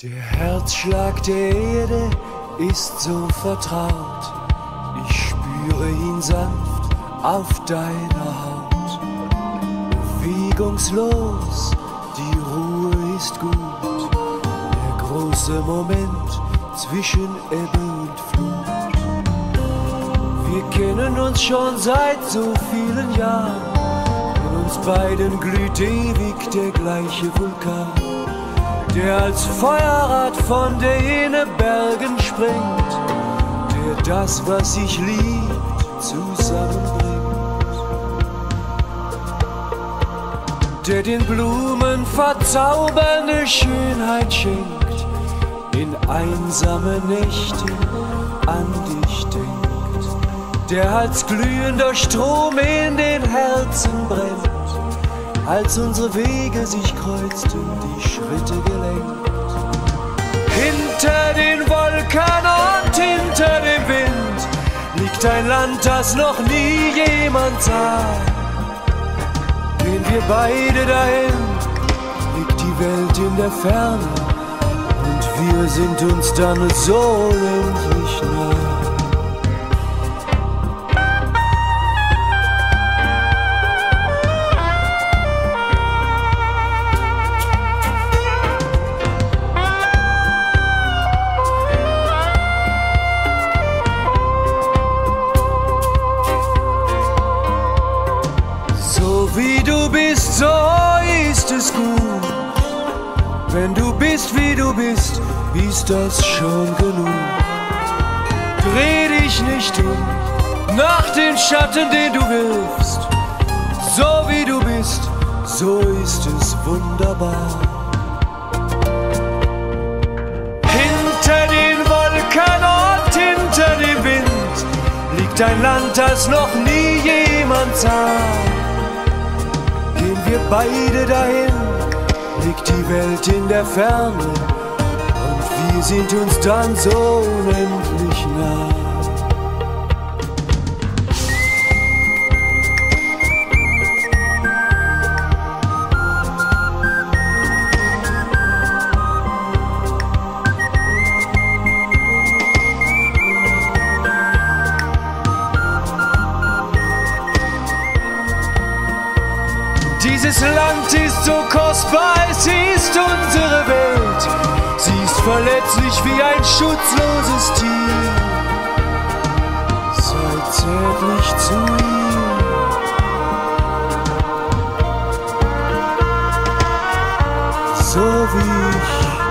Der Herzschlag der Erde ist so vertraut. Ich spüre ihn sanft auf deiner Haut. Bewegungslos, die Ruhe ist gut. Der große Moment zwischen Ebbe und Flut. Wir kennen uns schon seit so vielen Jahren. In uns beiden glüht ewig der gleiche Vulkan der als Feuerrad von den Bergen springt, der das, was sich liebt, zusammenbringt, der den Blumen verzaubernde Schönheit schenkt, in einsame Nächte an dich denkt, der als glühender Strom in den Herzen brennt als unsere Wege sich kreuzten, die Schritte gelenkt. Hinter den Wolken und hinter dem Wind liegt ein Land, das noch nie jemand sah. Gehen wir beide dahin, liegt die Welt in der Ferne und wir sind uns dann so endlich nah. Wie du bist, so ist es gut. Wenn du bist, wie du bist, ist das schon genug. Dreh dich nicht um nach den Schatten, den du wirfst. So wie du bist, so ist es wunderbar. Hinter den Wolken und hinter dem Wind liegt ein Land, das noch nie jemand sah wir beide dahin, liegt die Welt in der Ferne und wir sind uns dann so unendlich nah. Dieses Land ist so kostbar, es ist unsere Welt. Sie ist verletzlich wie ein schutzloses Tier. Sei zärtlich zu ihm. So wie ich.